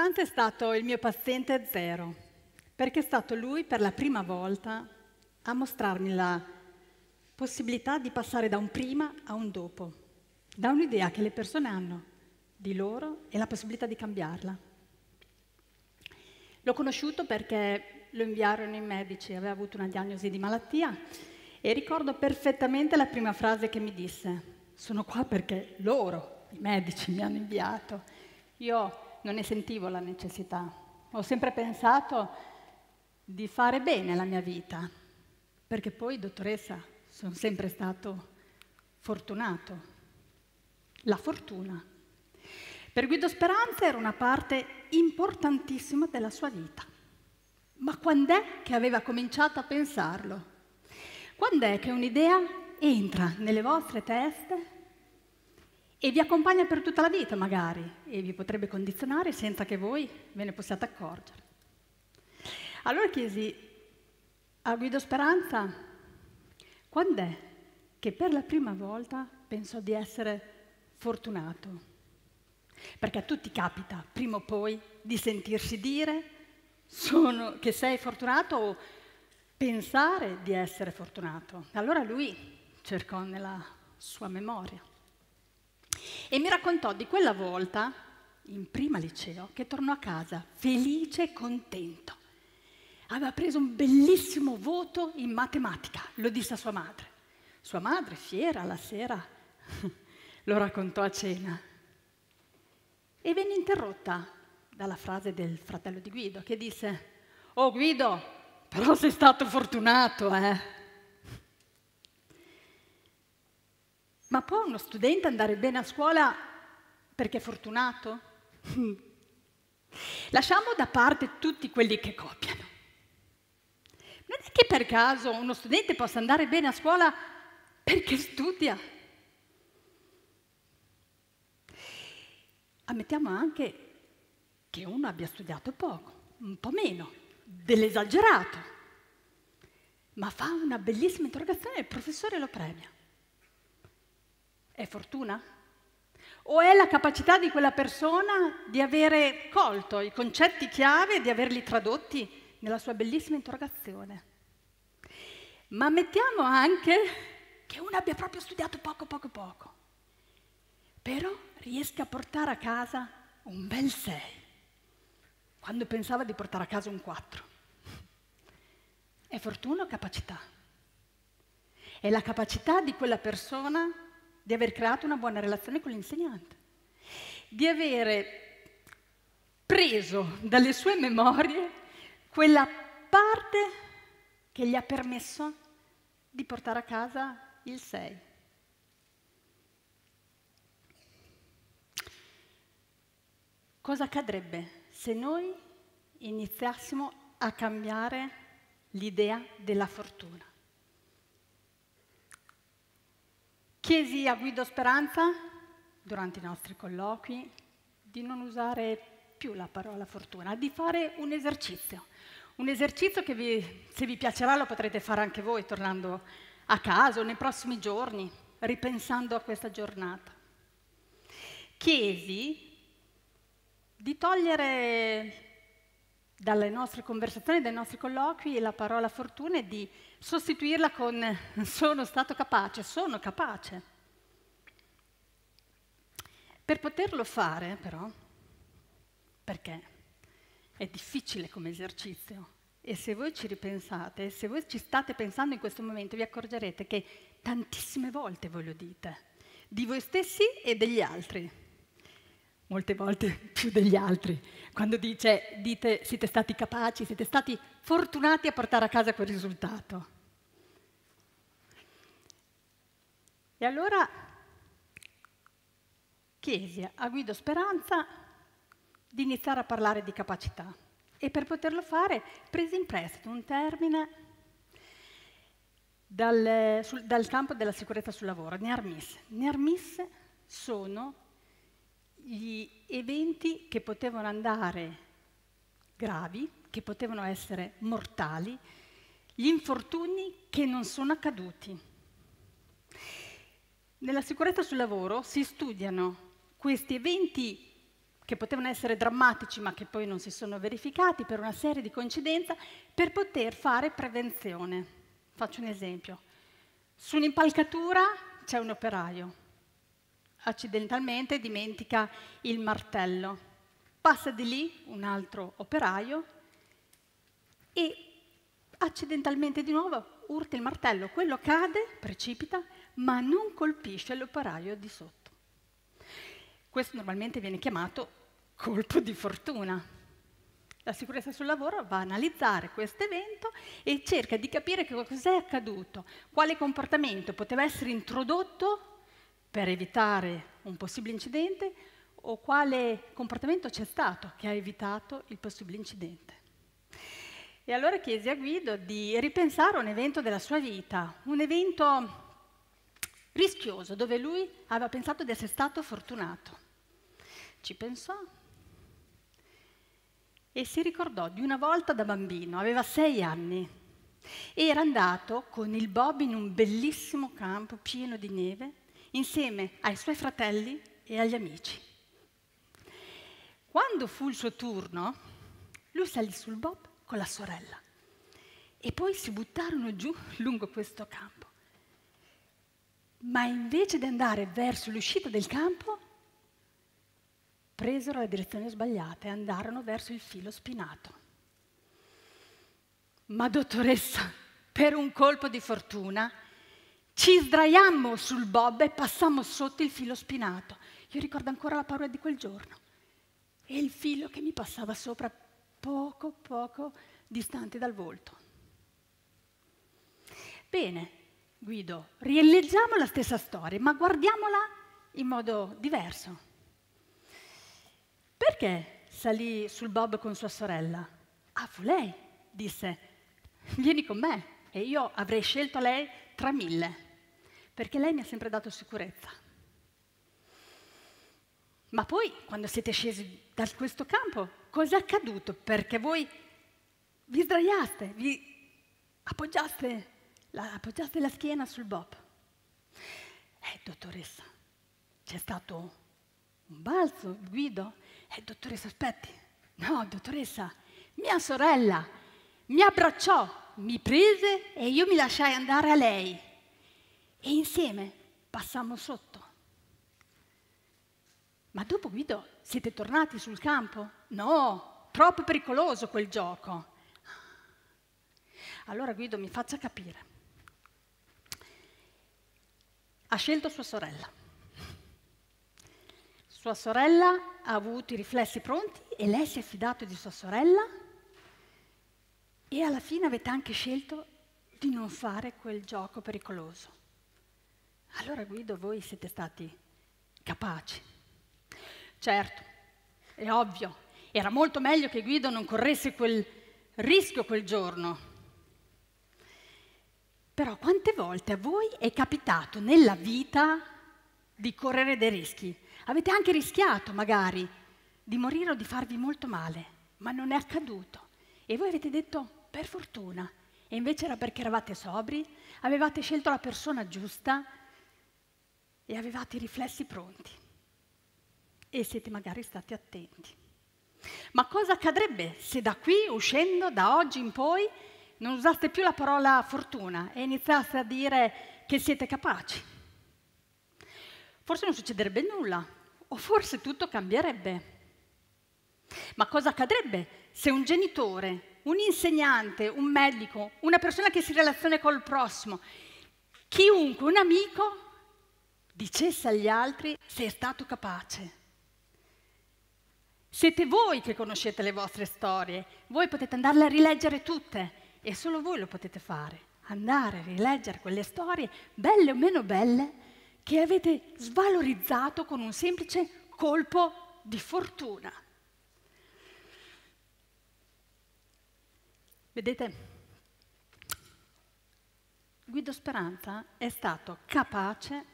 Speranza è stato il mio paziente zero, perché è stato lui per la prima volta a mostrarmi la possibilità di passare da un prima a un dopo, da un'idea che le persone hanno di loro e la possibilità di cambiarla. L'ho conosciuto perché lo inviarono i medici, aveva avuto una diagnosi di malattia e ricordo perfettamente la prima frase che mi disse, sono qua perché loro, i medici, mi hanno inviato. Io non ne sentivo la necessità. Ho sempre pensato di fare bene la mia vita, perché poi, dottoressa, sono sempre stato fortunato. La fortuna. Per Guido Speranza era una parte importantissima della sua vita. Ma quando è che aveva cominciato a pensarlo? Quando è che un'idea entra nelle vostre teste e vi accompagna per tutta la vita magari e vi potrebbe condizionare senza che voi ve ne possiate accorgere. Allora chiesi a Guido Speranza quando è che per la prima volta pensò di essere fortunato. Perché a tutti capita, prima o poi, di sentirsi dire sono, che sei fortunato o pensare di essere fortunato. Allora lui cercò nella sua memoria. E mi raccontò di quella volta, in prima liceo, che tornò a casa felice e contento. Aveva preso un bellissimo voto in matematica, lo disse a sua madre. Sua madre, fiera, la sera, lo raccontò a cena. E venne interrotta dalla frase del fratello di Guido, che disse, Oh Guido, però sei stato fortunato, eh? Ma può uno studente andare bene a scuola perché è fortunato? Lasciamo da parte tutti quelli che copiano. Non è che per caso uno studente possa andare bene a scuola perché studia. Ammettiamo anche che uno abbia studiato poco, un po' meno, dell'esagerato, ma fa una bellissima interrogazione e il professore lo premia. È fortuna? O è la capacità di quella persona di avere colto i concetti chiave e di averli tradotti nella sua bellissima interrogazione? Ma mettiamo anche che uno abbia proprio studiato poco, poco, poco, però riesca a portare a casa un bel 6, quando pensava di portare a casa un 4. È fortuna o capacità? È la capacità di quella persona di aver creato una buona relazione con l'insegnante, di avere preso dalle sue memorie quella parte che gli ha permesso di portare a casa il 6. Cosa accadrebbe se noi iniziassimo a cambiare l'idea della fortuna? Chiesi a Guido Speranza, durante i nostri colloqui, di non usare più la parola fortuna, di fare un esercizio. Un esercizio che vi, se vi piacerà lo potrete fare anche voi tornando a casa o nei prossimi giorni, ripensando a questa giornata. Chiesi di togliere dalle nostre conversazioni, dai nostri colloqui, la parola fortuna e di sostituirla con sono stato capace, sono capace. Per poterlo fare, però, perché? È difficile come esercizio, e se voi ci ripensate, se voi ci state pensando in questo momento, vi accorgerete che tantissime volte voi lo dite, di voi stessi e degli altri, molte volte più degli altri, quando dice, dite siete stati capaci, siete stati fortunati a portare a casa quel risultato. E allora chiesi a Guido Speranza di iniziare a parlare di capacità e per poterlo fare presi in prestito un termine dal, sul, dal campo della sicurezza sul lavoro, NEARMIS. NEARMIS sono gli eventi che potevano andare gravi, che potevano essere mortali, gli infortuni che non sono accaduti. Nella sicurezza sul lavoro si studiano questi eventi che potevano essere drammatici ma che poi non si sono verificati per una serie di coincidenze, per poter fare prevenzione. Faccio un esempio. Su un'impalcatura c'è un operaio, accidentalmente dimentica il martello, passa di lì un altro operaio e accidentalmente di nuovo urta il martello, quello cade, precipita, ma non colpisce l'operaio di sotto. Questo normalmente viene chiamato colpo di fortuna. La sicurezza sul lavoro va a analizzare questo evento e cerca di capire che cosa è accaduto, quale comportamento poteva essere introdotto per evitare un possibile incidente o quale comportamento c'è stato che ha evitato il possibile incidente. E allora chiesi a Guido di ripensare un evento della sua vita, un evento rischioso dove lui aveva pensato di essere stato fortunato. Ci pensò e si ricordò di una volta da bambino, aveva sei anni, era andato con il Bob in un bellissimo campo pieno di neve insieme ai suoi fratelli e agli amici. Quando fu il suo turno, lui salì sul Bob con la sorella e poi si buttarono giù lungo questo campo. Ma invece di andare verso l'uscita del campo, presero la direzione sbagliata e andarono verso il filo spinato. Ma dottoressa, per un colpo di fortuna, ci sdraiammo sul bob e passammo sotto il filo spinato. Io ricordo ancora la paura di quel giorno. E il filo che mi passava sopra poco, poco distante dal volto. Bene, Guido, rileggiamo la stessa storia, ma guardiamola in modo diverso. Perché salì sul Bob con sua sorella? Ah, fu lei, disse, vieni con me e io avrei scelto lei tra mille, perché lei mi ha sempre dato sicurezza. Ma poi, quando siete scesi da questo campo, cosa è accaduto? Perché voi vi sdraiaste, vi appoggiaste la, appoggiaste la schiena sul Bob. Eh, dottoressa, c'è stato un balzo, Guido? Eh, dottoressa, aspetti. No, dottoressa, mia sorella mi abbracciò, mi prese e io mi lasciai andare a lei. E insieme passammo sotto. Ma dopo, Guido, siete tornati sul campo? No, troppo pericoloso quel gioco. Allora Guido mi faccia capire. Ha scelto sua sorella. Sua sorella ha avuto i riflessi pronti e lei si è fidato di sua sorella e alla fine avete anche scelto di non fare quel gioco pericoloso. Allora Guido, voi siete stati capaci. Certo, è ovvio, era molto meglio che Guido non corresse quel rischio quel giorno. Però quante volte a voi è capitato nella vita di correre dei rischi? Avete anche rischiato, magari, di morire o di farvi molto male, ma non è accaduto. E voi avete detto, per fortuna. E invece era perché eravate sobri, avevate scelto la persona giusta e avevate i riflessi pronti. E siete magari stati attenti. Ma cosa accadrebbe se da qui, uscendo, da oggi in poi, non usaste più la parola fortuna e iniziaste a dire che siete capaci? Forse non succederebbe nulla, o forse tutto cambierebbe. Ma cosa accadrebbe se un genitore, un insegnante, un medico, una persona che si relaziona col prossimo, chiunque, un amico, dicesse agli altri sei stato capace? Siete voi che conoscete le vostre storie, voi potete andarle a rileggere tutte e solo voi lo potete fare, andare a rileggere quelle storie, belle o meno belle, che avete svalorizzato con un semplice colpo di fortuna. Vedete, Guido Speranza è stato capace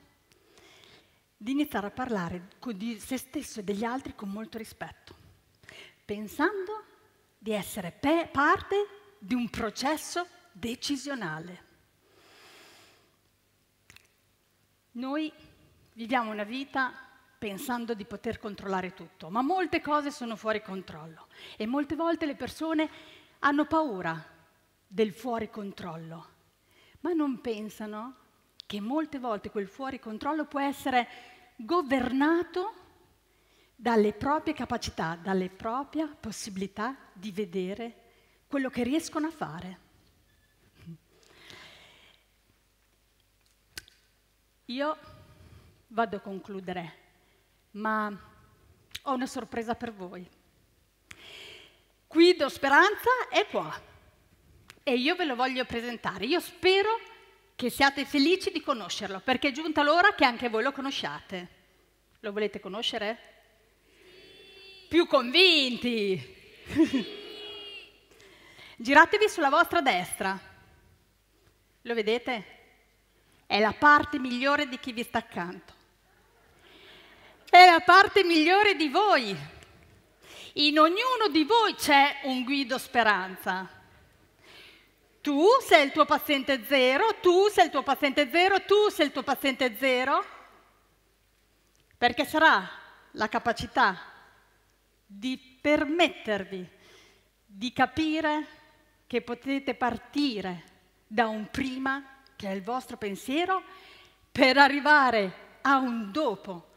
di iniziare a parlare di se stesso e degli altri con molto rispetto, pensando di essere parte di un processo decisionale. Noi viviamo una vita pensando di poter controllare tutto, ma molte cose sono fuori controllo e molte volte le persone hanno paura del fuori controllo, ma non pensano che molte volte quel fuori controllo può essere governato dalle proprie capacità, dalle proprie possibilità di vedere quello che riescono a fare. Io vado a concludere, ma ho una sorpresa per voi. Guido Speranza è qua e io ve lo voglio presentare. Io spero che siate felici di conoscerlo, perché è giunta l'ora che anche voi lo conosciate. Lo volete conoscere? Più convinti! Giratevi sulla vostra destra. Lo vedete? È la parte migliore di chi vi sta accanto. È la parte migliore di voi. In ognuno di voi c'è un Guido Speranza. Tu sei il tuo paziente zero, tu sei il tuo paziente zero, tu sei il tuo paziente zero, perché sarà la capacità di permettervi di capire che potete partire da un prima, che è il vostro pensiero, per arrivare a un dopo,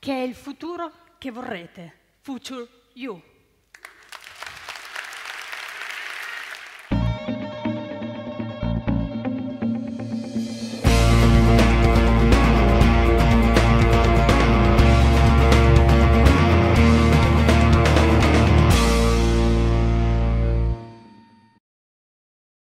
che è il futuro che vorrete, future you.